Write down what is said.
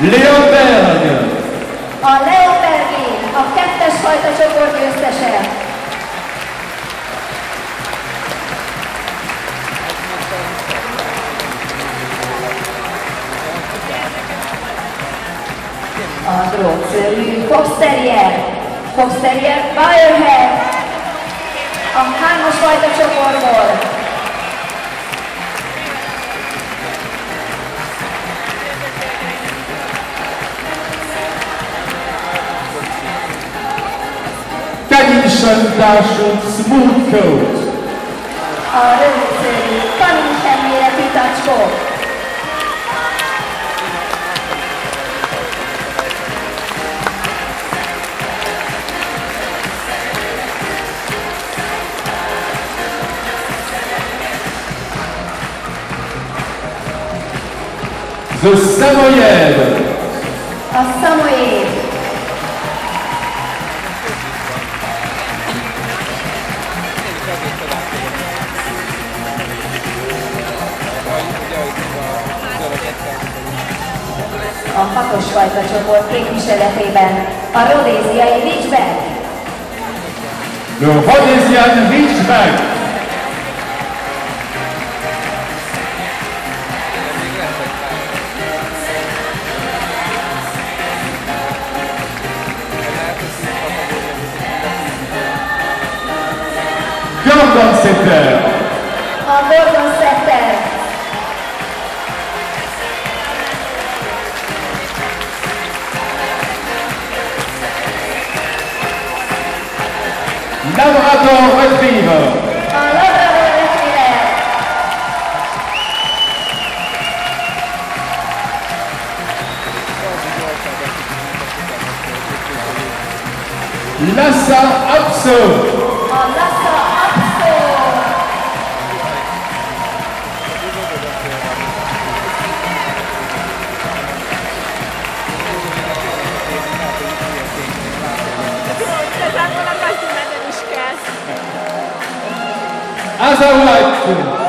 Leonberg. A Leopergi, a kettes fajta csoport győztese. A drótszörű Foxterrier, Foxterrier Bayerhead, a hármas fajta csoportból. Jason társul Smooth Coat. A rövid szőrű, tanul semmire. The Samoyed. A Samoyed. A hatos fajta csoport képviseletében a rodéziai Ridgeback. The Rhodesian Ridgeback. Viens dans dans cette. Labrador Retriever. Lassa Abso. Un Lassa as I like to.